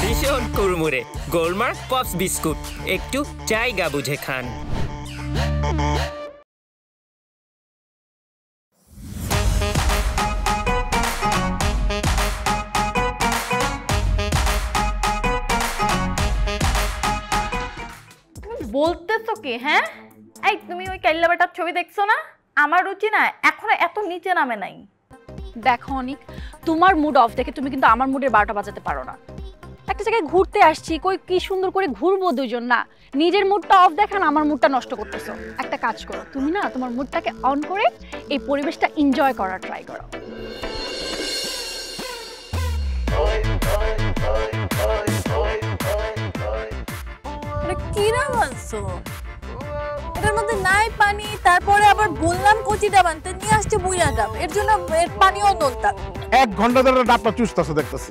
ভীষণ কুড়মুড়ে। গোলমার্ক pops biscuit. একটু জায়গা বুঝে খান। বলতেছো কি হ্যাঁ? এই তুমি ওই কাইল্লা বেটার ছবি দেখছ না? আমার রুচি না এখনও এত নিচে নামে নাই। দেখো অনিক তোমার মুড অফ দেখে তুমি কিন্তু আমার মুডের বারোটা বাজাতে পারো না। একটা জায়গায় ঘুরতে আসছি, কই কি সুন্দর করে ঘুরবো দুজন, না। নিজের মুডটা অফ দেখান আমার মুডটা নষ্ট করতেছো। একটা কাজ করো, তুমি না তোমার মুডটাকে অন করে এই পরিবেশটা এনজয় করার ট্রাই করো। তারপরে আবার বললাম কচিটা বানতে, নিয়ে আসছে বুইয়া ডাব। এর জন্য এর পানিও নোনতা এক ঘণ্টা ধরে ডাবটা চুষতেছে দেখতেছি।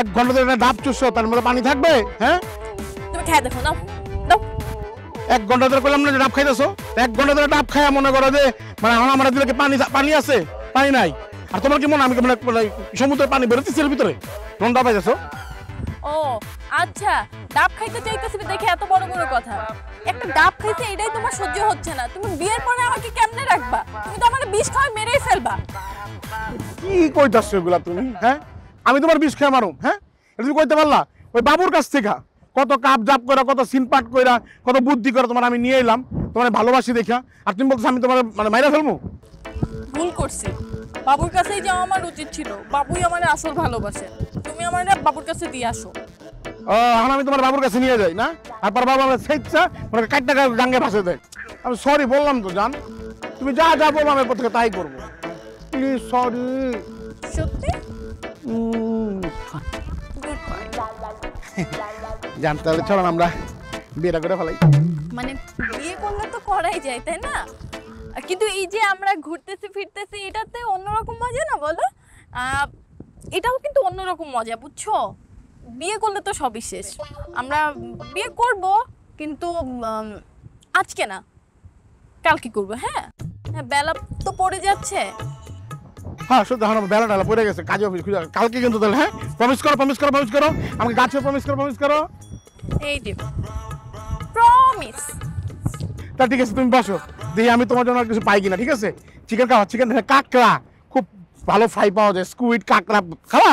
এক ঘণ্টা ধরে ডাব চুষছো তার মধ্যে পানি থাকবে? হ্যাঁ? তুমি খেয়ে দেখো নাও এক ঘণ্টা ধরে করলাম না ডাব খাইতেছো? এক ঘণ্টা ধরে ডাব খায় মনে করো যে মানে আমার আমার দিলে পানি পানি আছে? পানি নাই। আর তোমার কি মনে আমি মানে মানে সমুদ্রের পানি বেরোতেছি এর ভিতরে? ঠান্ডা পাইতেছো? ও আচ্ছা। ডাব খাইতে চাইতেছি দেখে এত বড় বড় কথা। একটা ডাব খাইতে এটাই তোমার সহ্য হচ্ছে না। তুমি বিয়ের পরে আমাকে কেমনে রাখবা? তুমি তো আমাকে বিষ খাওয়াই মেরেই ফেলবা। কি কইতাছো এগুলা তুমি হ্যাঁ? আমি তোমার বিষ খেয়ে মারুম হ্যাঁ? এটা তুমি কইতে পারলা? ওই বাবুর কাছ থেকে কত কাপ জাপ করা কত সিনপাট কইরা কত বুদ্ধি করে তোমার আমি নিয়ে এলাম তোমার ভালোবাসি দেখা আর তুমি বলছো আমি তোমার মানে মাইরা ফেলব ভুল করছি। বাবুর কাছেই যাওয়া আমার উচিত ছিল। বাবুই আমার আসল ভালোবাসে। তুমি আমার বাবুর কাছে দিয়ে আসো। এখন আমি তোমার বাবুর কাছে নিয়ে যাই না? আর তারপর বাবা আমার স্বেচ্ছা মানে কাট টাকা ডাঙ্গে ভাসে দেয়। আমি সরি বললাম তো জান। তুমি যা যা বলব আমি প্রত্যেকে তাই করব। প্লিজ সরি সত্যি? জান তাহলে চলো আমরা বিয়েটা করে ফেলাই। মানে বিয়ে করলে তো করাই যায় তাই না? কিন্তু এই যে আমরা ঘুরতেছি ফিরতেছি এটাতে অন্যরকম মজা না বলো? এটাও কিন্তু অন্যরকম মজা বুঝছ? বিয়ে করলে তো সবই শেষ। আমরা বিয়ে করব কিন্তু আজকে না কালকে করব হ্যাঁ? হ্যাঁ বেলা তো পড়ে যাচ্ছে। হ্যাঁ শুধু আমার বেলা টালা পড়ে গেছে কাজে অফিস কালকে কিন্তু তাহলে হ্যাঁ? প্রমিস করো প্রমিস করো প্রমিস করো। আমাকে গাছে প্রমিস করো প্রমিস করো। এই যে প্রমিস। তা ঠিক আছে তুমি বসো। দেখি আমি তোমার জন্য আর কিছু পাই কিনা ঠিক আছে? চিকেন খাওয়া চিকেন কাঁকড়া। খুব ভালো ফ্রাই পাওয়া যায় স্কুইড কাঁকড়া খাওয়া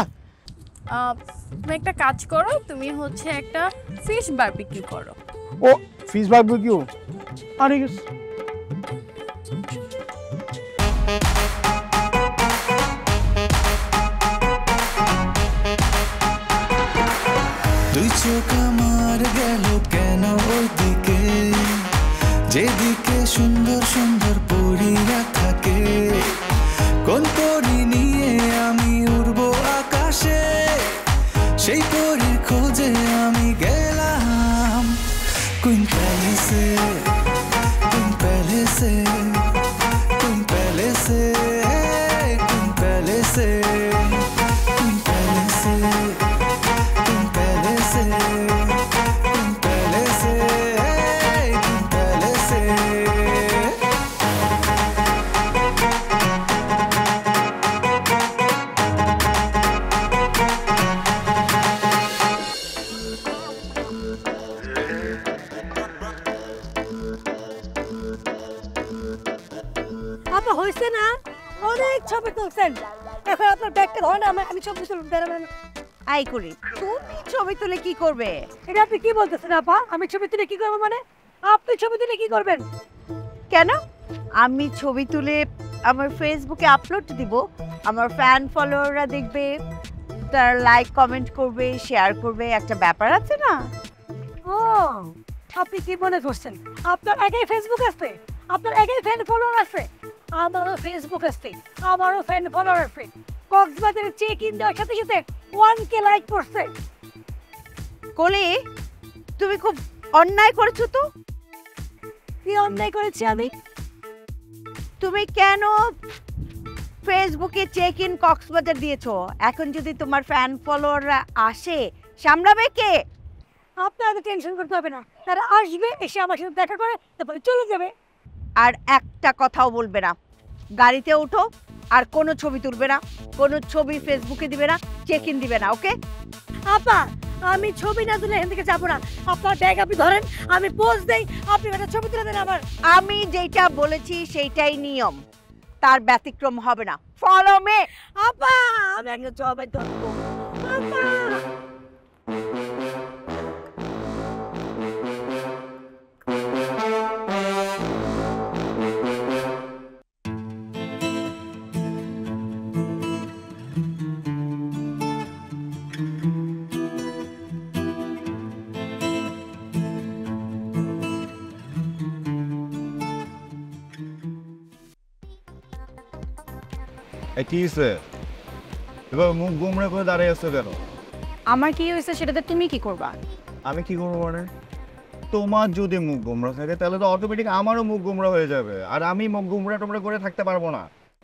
তুমি একটা কাজ করো তুমি হচ্ছে একটা ফিশ বারবিকিউ করো। ও ফিশ বারবিকিউ আর আছে দুই চোখ আমার গেল কেন ওইদিকে? যেদিকে সুন্দর সুন্দর আই করি। তুমি ছবি তুলে কি করবে? এটা আপনি কি বলতেছেন আপা? আমি ছবি তুলে কি করব মানে? আপনি ছবি তুলে কি করবেন? কেন? আমি ছবি তুলে আমার ফেসবুকে আপলোড দিব। আমার ফ্যান ফলোয়াররা দেখবে তার লাইক কমেন্ট করবে শেয়ার করবে একটা ব্যাপার আছে না? ও আপনি কি মনে করছেন? আপনার একাই ফেসবুক আছে? আপনার একাই ফ্যান ফলোয়ার আছে? আমারও ফেসবুক আছে আমারও ফ্যান ফলোয়ার আছে কক্সবাজারে চেক ইন দেওয়ার সাথে সাথে ওয়ান কে লাইক করছে। কলি তুমি খুব অন্যায় করেছ তো? কি অন্যায় করেছি আমি? তুমি কেন ফেসবুকে চেক ইন কক্সবাজার দিয়েছ? এখন যদি তোমার ফ্যান ফলোয়াররা আসে সামলাবে কে? আপনাদের টেনশন করতে হবে না। তারা আসবে এসে আমার সাথে দেখা করে তারপরে চলে যাবে। আর একটা কথাও বলবে না। গাড়িতে ওঠো আর কোনো ছবি তুলবে না কোনো ছবি ফেসবুকে দিবে না চেক ইন দিবে না ওকে আপা আমি ছবি না তুলে এখান থেকে যাব না। আপনার ব্যাগ আপনি ধরেন আমি পোজ দেই আপনি একটা ছবি তুলে দেন আমার আমি যেটা বলেছি সেইটাই নিয়ম তার ব্যতিক্রম হবে না। ফলো মে আপা! আমি একটা ছবি ধরবো আপা! কি হয়েছে এবার মুখ গুমড়ে করে দাঁড়িয়ে আসছো কেন? আমার কি হয়েছে সেটাতে তুমি কি করবা? আমি কি করব মানে? তোমার যদি মুখ গুমরা থাকে তাহলে তো অটোমেটিক আমারও মুখ গুমরা হয়ে যাবে। আর আমি মুখ গুমরা টুমরা করে থাকতে পারব না।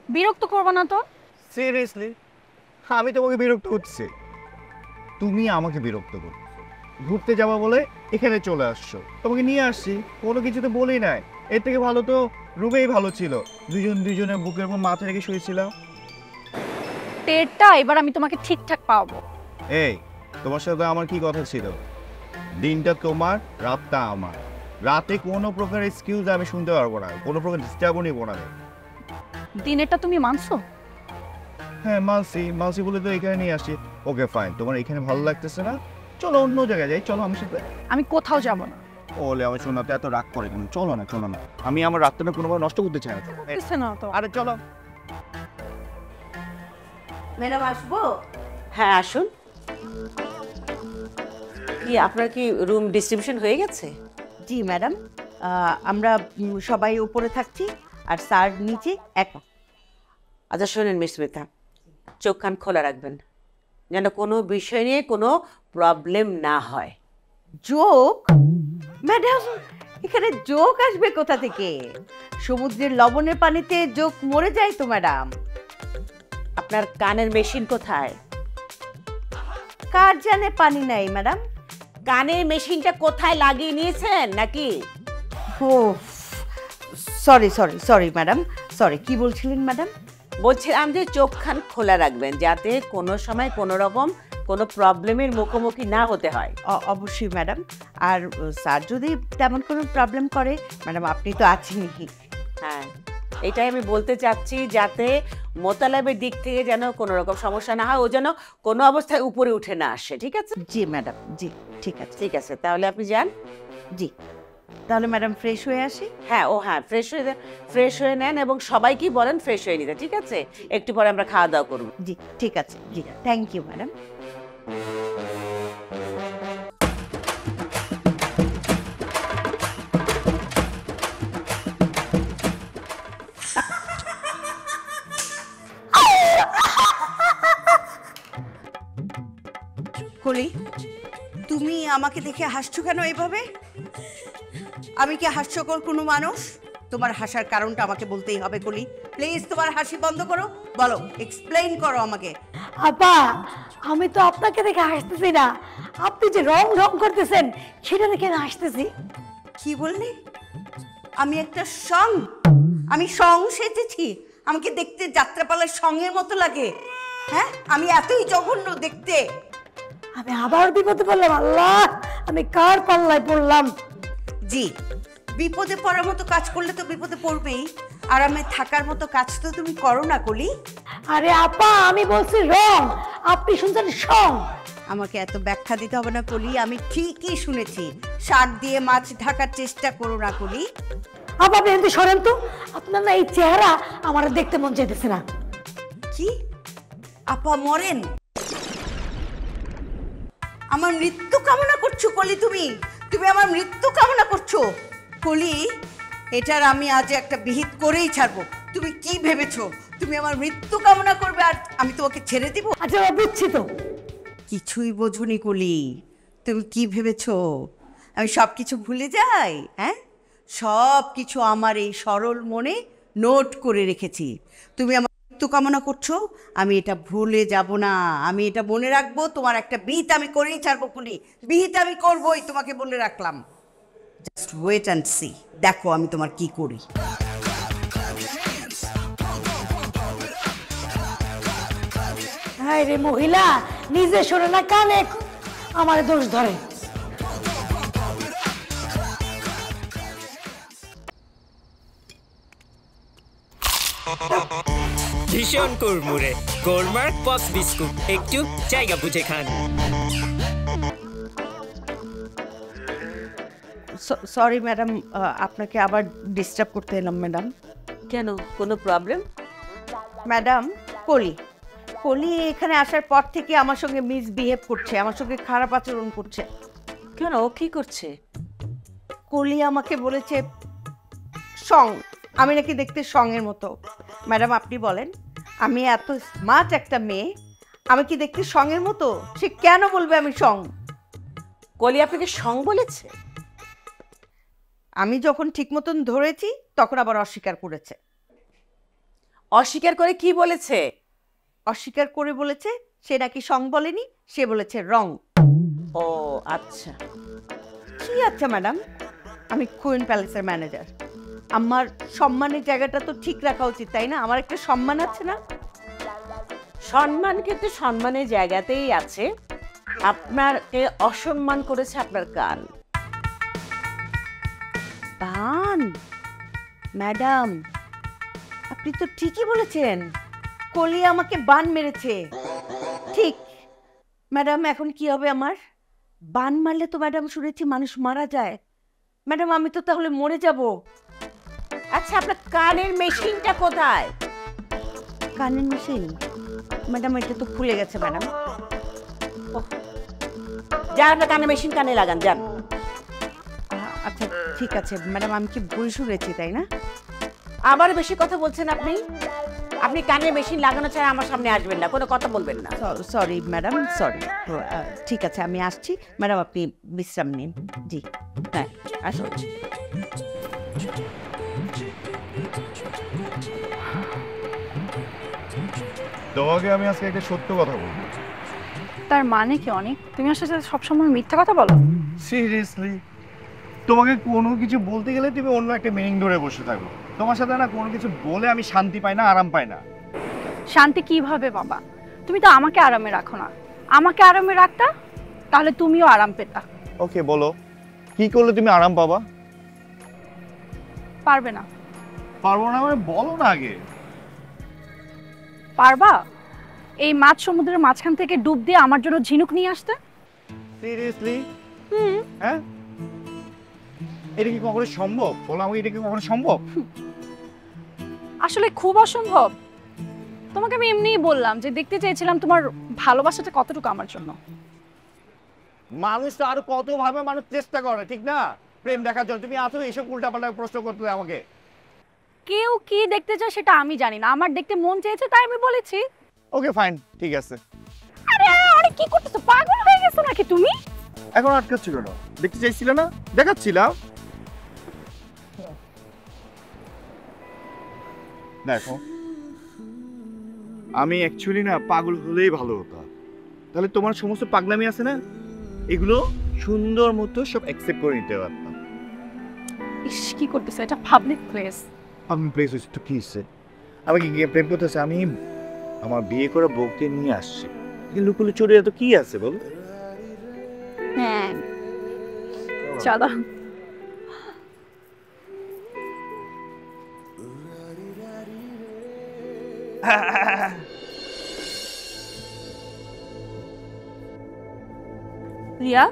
বিরক্ত করবা না তো? সিরিয়াসলি আমি তোমাকে বিরক্ত করছি। তুমি আমাকে বিরক্ত করছ। ঘুরতে যাবা বলে এখানে চলে আসছো। তোমাকে নিয়ে আসছি কোনো কিছু তো বলি নাই। এর থেকে ভালো তো রুমেই ভালো ছিল। দুজন দুজনের বুকের উপর মাথা রেখে শুয়েছিলাম। টেরটা এবার আমি তোমাকে ঠিকঠাক পাবো এই তোমার সাথে আমার কি কথা ছিল? দিনটা তোমার রাতটা আমার। রাতে কোনো প্রকার এক্সকিউজ আমি শুনতে পারব না কোনো প্রকার ডিস্টার্বও নিবো না। দিনেরটা তুমি মানছো? হ্যাঁ মানসি মানসি বলে তো এখানে নিয়ে আসি ওকে ফাইন তোমার এখানে ভালো লাগতেছে না? চলো অন্য জায়গায় যাই চলো আমার সাথে। আমি কোথাও যাব না। ওলে আমার শোনাতে এত রাগ করে কেন চলো না চলো না। আমি আমার রাতটা কোনোভাবে নষ্ট করতে চাই না। না তো। আরে চলো। ম্যাডাম আসব? হ্যাঁ আসুন। কি আপনার কি রুম ডিস্ট্রিবিউশন হয়ে গেছে? জি ম্যাডাম। আমরা সবাই উপরে থাকছি আর স্যার নিচে একা আচ্ছা শোনেন মিস স্মিতা চোখ কান খোলা রাখবেন যেন কোনো বিষয় নিয়ে কোনো প্রবলেম না হয়। যোগ? ম্যাডাম এখানে যোগ আসবে কোথা থেকে? সমুদ্রের লবণের পানিতে যোগ মরে যায় তো ম্যাডাম। আপনার কানের মেশিন কোথায়? কার জানে পানি নাই ম্যাডাম? কানের মেশিনটা কোথায় লাগিয়ে নিয়েছেন নাকি? ও sorry sorry sorry madam sorry কি বলছিলেন ম্যাডাম? বলছিলাম যে চোখ খান খোলা রাখবেন যাতে কোনো সময় কোনো রকম কোনো প্রবলেমের মুখোমুখি না হতে হয়। অবশ্যই ম্যাডাম। আর স্যার যদি তেমন কোনো প্রবলেম করে ম্যাডাম আপনি তো আছেনই। হ্যাঁ। এটাই আমি বলতে চাচ্ছি যাতে মোতালাবের দিক থেকে যেন কোনো রকম সমস্যা না হয় ও যেন কোনো অবস্থায় উপরে উঠে না আসে ঠিক আছে? জি ম্যাডাম জি ঠিক আছে। ঠিক আছে তাহলে আপনি যান। জি তাহলে ম্যাডাম ফ্রেশ হয়ে আসি? হ্যাঁ ও হ্যাঁ ফ্রেশ হয়ে ফ্রেশ হয়ে নেন এবং সবাইকেই বলেন ফ্রেশ হয়ে নিতে ঠিক আছে? একটু পরে আমরা খাওয়া দাওয়া করব। জি ঠিক আছে জি থ্যাংক ইউ ম্যাডাম। কলি তুমি আমাকে দেখে হাসছো কেন এভাবে? আমি কি হাস্যকর কোনো মানুষ? তোমার হাসার কারণটা আমাকে বলতেই হবে কলি। প্লিজ তোমার হাসি বন্ধ করো। বলো এক্সপ্লেইন করো আমাকে। আপা আমি তো আপনাকে দেখে হাসতেছি না। আপনি যে রং রং করতেছেন সেটা দেখে হাসতেছি। কি বললি? আমি একটা সং। আমি সং সেজেছি। আমাকে দেখতে যাত্রাপালার সঙ্গের মতো লাগে। হ্যাঁ? আমি এতই জঘন্য দেখতে। আমি আবার বিপদে পড়লাম আল্লাহ! আমি কার পাল্লায় পড়লাম? জি বিপদে পড়ার মতো কাজ করলে তো বিপদে পড়বেই। আর আমি থাকার মতো কাজ তো তুমি করো না কলি। আরে আপা আমি বলছি রং। আপনি শুনছেন সং। আমাকে এত ব্যাখ্যা দিতে হবে না কলি আমি ঠিকই শুনেছি। শাক দিয়ে মাছ ঢাকার চেষ্টা করো না কলি। আপা আপনি কিন্তু সরেন তো। আপনার না এই চেহারা আমার দেখতে মন চাইতেছে না। কি? আপা মরেন? আমার মৃত্যু কামনা করছ কলি তুমি? তুমি আমার মৃত্যু কামনা করছ? কলি এটার আমি আজ একটা বিহিত করেই ছাড়বো। তুমি কি ভেবেছো? তুমি আমার মৃত্যু কামনা করবে আর আমি তোমাকে ছেড়ে দিব? আচ্ছা বুঝছি তো কিছুই বোঝুনি কলি। তুমি কি ভেবেছো? আমি সব কিছু ভুলে যাই হ্যাঁ? সব কিছু আমার এই সরল মনে নোট করে রেখেছি। তুমি আমার মৃত্যু কামনা করছ? আমি এটা ভুলে যাব না। আমি এটা মনে রাখব, তোমার একটা বিহিত আমি করেই ছাড়বো কুলি বিহিত আমি করবোই, তোমাকে বলে রাখলাম। জাস্ট ওয়েট অ্যান্ড সি দেখো আমি তোমার কি করি। রে মহিলা, নিজে শোনে না, কানে আমার দোষ ধরে। ভীষণ কুড়মুড়ে। গোলমার্ক পপস বিস্কুট একটু জায়গা বুঝে খান। সরি ম্যাডাম আপনাকে আবার ডিস্টার্ব করতে এলাম ম্যাডাম কেন? কোনো প্রবলেম ম্যাডাম কলি কলি এখানে আসার পর থেকে আমার সঙ্গে মিসবিহেভ করছে আমার সঙ্গে খারাপ আচরণ করছে। কেন? ও কি করছে? কলি আমাকে বলেছে সং আমি নাকি দেখতে সঙ্গের মতো। ম্যাডাম আপনি বলেন আমি এত স্মার্ট একটা মেয়ে আমি কি দেখতে সঙ্গের মতো? সে কেন বলবে আমি সং? কলি আপনাকে সং বলেছে? আমি যখন ঠিক মতন ধরেছি তখন আবার অস্বীকার করেছে। অস্বীকার করে কি বলেছে? অস্বীকার করে বলেছে সে নাকি সং বলেনি সে বলেছে রং। ও আচ্ছা। কি আচ্ছা ম্যাডাম? আমি কুইন প্যালেসের ম্যানেজার। আমার সম্মানের জায়গাটা তো ঠিক রাখা উচিত তাই না? আমার একটা সম্মান আছে না? সম্মান কিন্তু সম্মানের জায়গাতেই আছে। আপনাকে অসম্মান করেছে আপনার কান। বান ম্যাডাম আপনি তো ঠিকই বলেছেন কলি আমাকে বান মেরেছে। ঠিক। ম্যাডাম এখন কি হবে আমার? বান মারলে তো ম্যাডাম শুনেছি মানুষ মারা যায়। ম্যাডাম আমি তো তাহলে মরে যাব। আচ্ছা আপনার কানের মেশিনটা কোথায়? কানের মেশিন? ম্যাডাম এটা তো খুলে গেছে ম্যাডাম। যান আপনার কানের মেশিন কানে লাগান যান। আচ্ছা ঠিক আছে ম্যাডাম আমি কি ভুল শুনেছি তাই না? আবার বেশি কথা বলছেন আপনি? আপনি কানের মেশিন লাগানো ছাড়া আমার সামনে আসবেন না কোনো কথা বলবেন না। Sorry madam sorry. ঠিক আছে আমি আসছি। ম্যাডাম আপনি বিশ্রাম নিন। জি হ্যাঁ আসুন। তোমাকে আমি আজকে একটা সত্য কথা বলব। তার মানে কি অনেক? তুমি আসলে সবসময় মিথ্যা কথা বলো? সিরিয়াসলি তোমাকে কোনো কিছু বলতে গেলে তুমি অন্য একটা মিনিং ধরে বসে থাকো। তোমার সাথে না কোনো কিছু বলে আমি শান্তি পাই না আরাম পাই না। শান্তি কীভাবে বাবা? তুমি তো আমাকে আরামে রাখো না। আমাকে আরামে রাখতা তাহলে তুমিও আরাম পেতা। ওকে বলো। কি করলে তুমি আরাম পাবা? পারবে না। পারব না মানে বলো না আগে। পারবা? এই মাছ সমুদ্রের মাঝখান থেকে ডুব দিয়ে আমার জন্য ঝিনুক নিয়ে আসতে? সিরিয়াসলি হ্যাঁ? এটা কি কখনো সম্ভব? বলো আমাকে এটা কি কখনো সম্ভব? আসলে খুব অসম্ভব। তোমাকে আমি এমনিই বললাম যে দেখতে চেয়েছিলাম তোমার ভালোবাসাটা কতটুকু আমার জন্য। মানুষ তো আরও কত ভাবে মানুষ চেষ্টা করে ঠিক না? প্রেম দেখার জন্য। তুমি আছো এইসব উল্টাপাল্টা প্রশ্ন করতে আমাকে। কেউ কি দেখতে চায় সেটা আমি জানি না। আমার দেখতে মন চেয়েছে তাই আমি বলেছি। ওকে ফাইন ঠিক আছে। আরে অনেক কি করতেছো? পাগল হয়ে গেছো নাকি তুমি? এখন আটকাচ্ছিল না দেখতে চাইছিলে না? দেখাচ্ছিলাম। দেখো আমি অ্যাকচুয়ালি না পাগল হলেই ভালো হতো। তাহলে তোমার সমস্ত পাগলামি আছে না? এগুলো সুন্দর মতো সব অ্যাকসেপ্ট করে নিতে পারতাম। ইস কি করতেছো? এটা পাবলিক প্লেস আমি প্লেস হচ্ছে তো কি হচ্ছে আমি কি গিয়ে প্রেম করতেছে আমি আমার বিয়ে করা বউকে নিয়ে আসছি। কিন্তু লুকুলো চোরে এত কি আছে বল? হ্যাঁ। চলো। রিয়া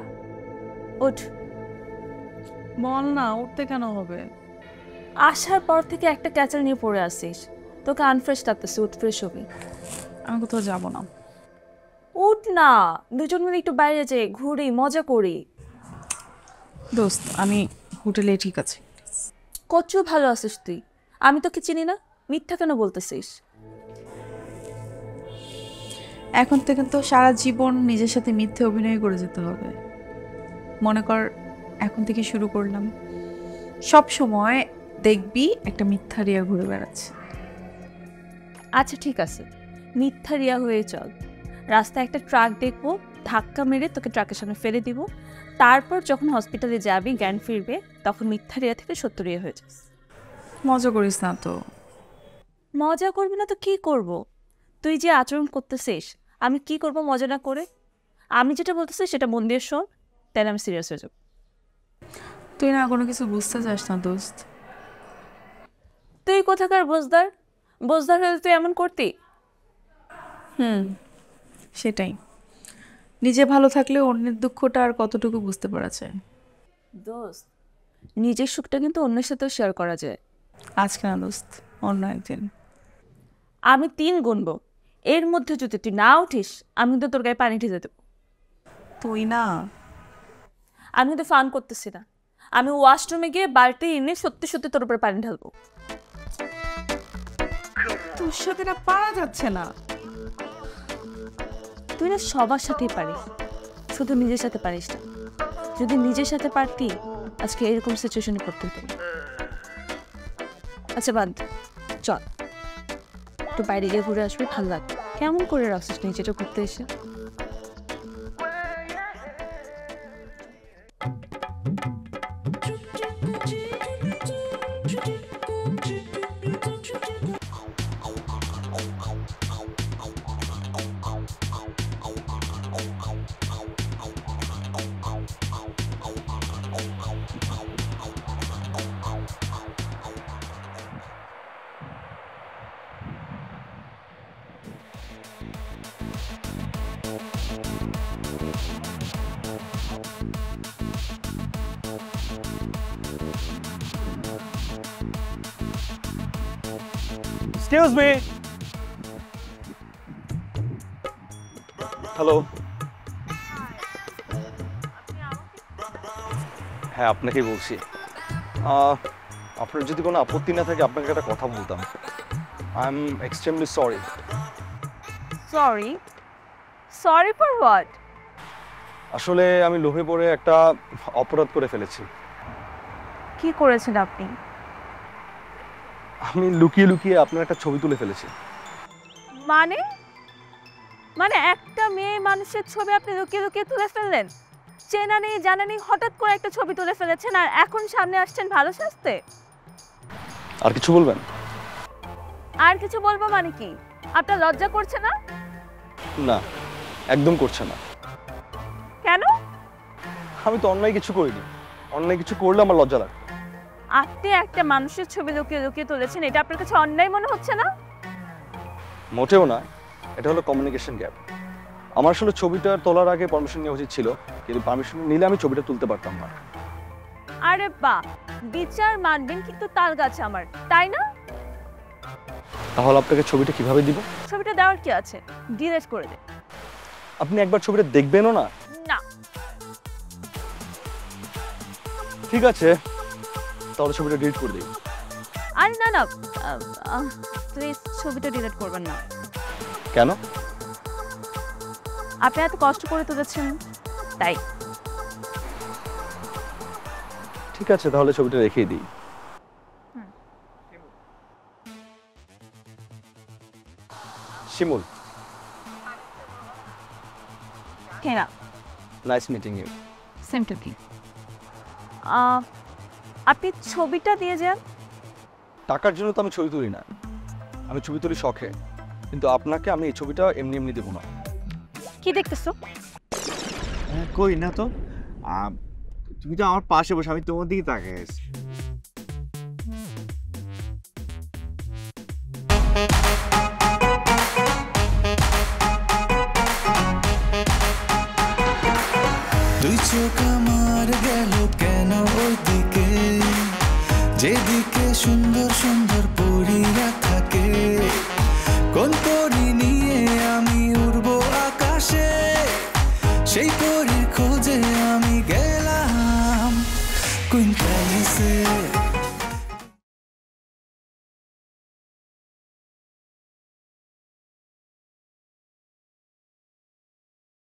ওঠ। বল না উঠতে কেন হবে? আসার পর থেকে একটা ক্যাচার নিয়ে পড়ে আসিস তোকে আনফ্রেশ লাগতেছে উঠ ফ্রেশ হবি। আমি কোথাও যাব না। উঠ না দুজন মিলে একটু বাইরে যাই ঘুরি মজা করি। দোস্ত আমি হোটেলে ঠিক আছে। কচু ভালো আছিস তুই। আমি তোকে চিনি না মিথ্যা কেন বলতেছিস? এখন থেকে তো সারা জীবন নিজের সাথে মিথ্যে অভিনয় করে যেতে হবে। মনে কর এখন থেকে শুরু করলাম। সব সময় দেখবি একটা মিথ্যা রিয়া ঘুরে বেড়াচ্ছে। আচ্ছা ঠিক আছে। মিথ্যা রিয়া হয়ে চল। রাস্তায় একটা ট্রাক দেখব ধাক্কা মেরে তোকে ট্রাকের সামনে ফেলে দিব। তারপর যখন হসপিটালে যাবি জ্ঞান ফিরবে তখন মিথ্যা রিয়া থেকে সত্য রিয়া হয়ে যাস। মজা করিস না তো। মজা করবি না তো কি করব? তুই যে আচরণ করতেছিস আমি কি করব মজা না করে? আমি যেটা বলতেছি সেটা মন দিয়ে শোন তাহলে আমি সিরিয়াস হয়ে যাব। তুই না কোনো কিছু বুঝতে চাস না দোস্ত। তুই কোথাকার বোঝদার? বোঝদার হলে তুই এমন করতি? হুম সেটাই। নিজে ভালো থাকলে অন্যের দুঃখটা আর কতটুকু বুঝতে পারা যায়? দোস্ত নিজের সুখটা কিন্তু অন্যের সাথেও শেয়ার করা যায়। আজকে না দোস্ত অন্য একদিন। আমি তিন গুনবো। এর মধ্যে যদি তুই না উঠিস আমি কিন্তু তোর গায়ে পানি ঢেলে দেবো। তুই না? আমি কিন্তু ফান করতেছি না। আমি ওয়াশরুমে গিয়ে বাড়িতে এনে সত্যি সত্যি তোর উপরে পানি ঢালবো। তোর না পারা যাচ্ছে না। তুই না সবার সাথেই পারিস। শুধু নিজের সাথে পারিস না। যদি নিজের সাথে পারতি, আজকে এরকম সিচুয়েশনে পড়তে হতো আচ্ছা বাদ চল। একটু বাইরে গিয়ে ঘুরে আসবি ভালো লাগবে। কেমন করে রাখছিস নিজেটা ঘুরতে এসে? এক্সকিউজ মি হ্যালো হ্যাঁ আপনাকেই বলছি। আপনার যদি কোনো আপত্তি না থাকে আপনাকে একটা কথা বলতাম। I am extremely sorry sorry sorry for what আসলে আমি লোভে পড়ে একটা অপরাধ করে ফেলেছি। কি করেছেন আপনি? আমি লুকিয়ে লুকিয়ে আপনার একটা ছবি তুলে ফেলেছি। মানে? মানে একটা মেয়ে মানুষের ছবি আপনি লুকিয়ে লুকিয়ে তুলে ফেললেন? চেনা নেই জানা নেই হঠাৎ করে একটা ছবি তুলে ফেলেছেন আর এখন সামনে আসছেন ভালো স্বাস্থ্যে? আর কিছু বলবেন? আর কিছু বলব মানে কি? আপনার লজ্জা করছে না? না একদম করছে না। কেন? আমি তো অন্যায় কিছু করিনি। অন্যায় কিছু করলে আমার লজ্জা লাগে আপনি একটা মানুষের ছবি লুকিয়ে লুকিয়ে তুলেছেন এটা আপনার কাছে অন্যায় মনে হচ্ছে না? মোটেও না এটা হলো কমিউনিকেশন গ্যাপ আমার আসলে ছবিটা তোলার আগে পারমিশন নেওয়া উচিত ছিল কিন্তু পারমিশন নিলে আমি ছবিটা তুলতে পারতাম না। আরে বা বিচার মানবেন কিন্তু তাল গাছ আমার তাই না? তাহলে আপনাকে ছবিটা কীভাবে দিব? ছবিটা দেওয়ার কি আছে? ডিলেট করে দে। আপনি একবার ছবিটা দেখবেনও না? না। ঠিক আছে। তাহলে ছবিটা ডিলিট করে দিই। আরে না না প্লিজ ছবিটা ডিলিট করবেন না। কেন? আপনি এত কষ্ট করে তুলেছেন তাই। ঠিক আছে তাহলে ছবিটা রেখেই দিই। শিমুল। কেনা nice meeting you same too কি আপনি ছবিটা দিয়ে যান। টাকার জন্য তো আমি ছবি তুলি না। আমি ছবি তুলি শখে। কিন্তু আপনাকে আমি এই ছবিটা এমনি এমনি দেবো না। কি দেখতেছো? হ্যাঁ, কই না তো? তুমি তো আমার পাশে বসে আমি তোমার দিকে তাকিয়ে আছি। দুই চোখ